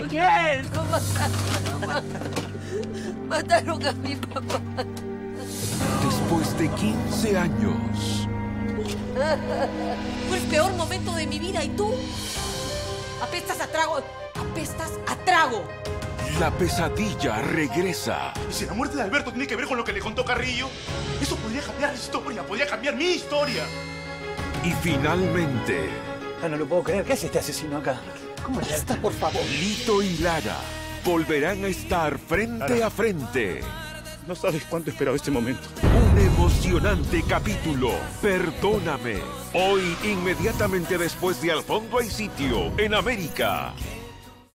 Daniel, lo mataron. Mataron a mi papá. Después de 15 años, Fue el peor momento de mi vida y tú. Apestas a trago. Apestas a trago. la pesadilla regresa. ¿Y si la muerte de Alberto tiene que ver con lo que le contó Carrillo? Eso podría cambiar la historia, podría cambiar mi historia. Y finalmente, Ah, no lo puedo creer. ¿Qué hace este asesino acá? ¿Cómo está, por favor? Lito y Lara volverán a estar frente Lara. a frente. No sabes cuánto esperaba este momento. Un emocionante capítulo. Perdóname. Hoy, inmediatamente después de Al fondo hay sitio en América.